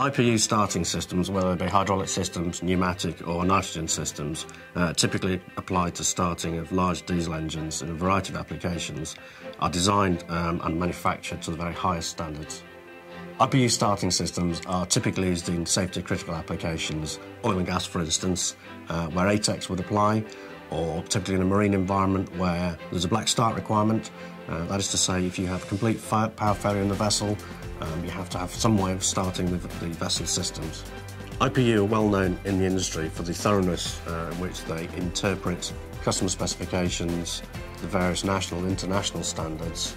IPU starting systems, whether they be hydraulic systems, pneumatic or nitrogen systems, uh, typically applied to starting of large diesel engines in a variety of applications, are designed um, and manufactured to the very highest standards. IPU starting systems are typically used in safety critical applications, oil and gas for instance, uh, where ATEX would apply, or typically in a marine environment where there's a black start requirement. Uh, that is to say, if you have complete power failure in the vessel, um, you have to have some way of starting the, the vessel systems. IPU are well known in the industry for the thoroughness uh, in which they interpret customer specifications, the various national and international standards,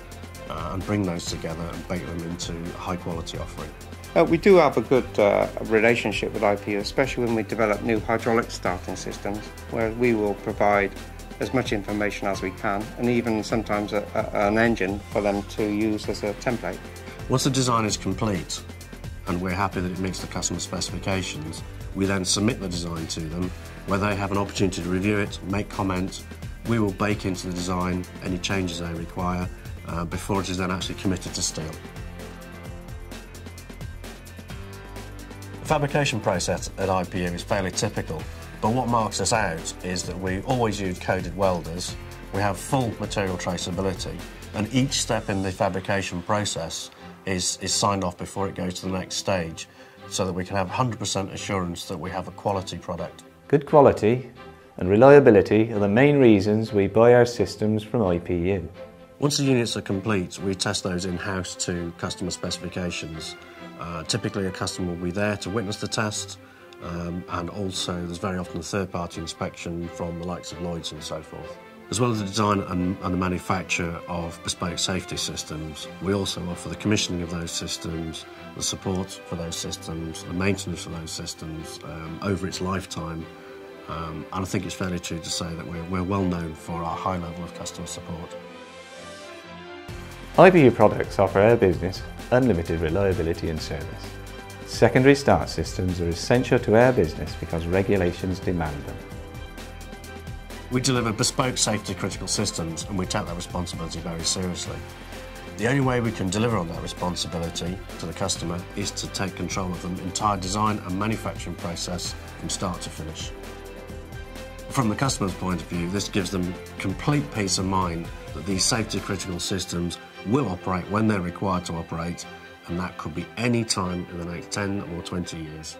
uh, and bring those together and bake them into a high quality offering. Uh, we do have a good uh, relationship with IPU, especially when we develop new hydraulic starting systems, where we will provide as much information as we can, and even sometimes a, a, an engine for them to use as a template. Once the design is complete and we're happy that it meets the customer specifications, we then submit the design to them where they have an opportunity to review it, make comments. We will bake into the design any changes they require uh, before it is then actually committed to steel. The fabrication process at IPU is fairly typical, but what marks us out is that we always use coded welders, we have full material traceability, and each step in the fabrication process is, is signed off before it goes to the next stage so that we can have 100% assurance that we have a quality product. Good quality and reliability are the main reasons we buy our systems from IPU. Once the units are complete, we test those in-house to customer specifications. Uh, typically a customer will be there to witness the test um, and also there's very often a third-party inspection from the likes of Lloyds and so forth. As well as the design and, and, the manufacture of bespoke safety systems, we also offer the commissioning of those systems, the support for those systems, the maintenance of those systems um, over its lifetime. Um, and I think it's fairly true to say that we're, we're well known for our high level of customer support. IPU products offer our business unlimited reliability and service. Secondary start systems are essential to our business because regulations demand them. We deliver bespoke safety critical systems and we take that responsibility very seriously. The only way we can deliver on that responsibility to the customer is to take control of the entire design and manufacturing process from start to finish. From the customer's point of view, this gives them complete peace of mind that these safety critical systems will operate when they're required to operate, and that could be any time in the next 10 or 20 years.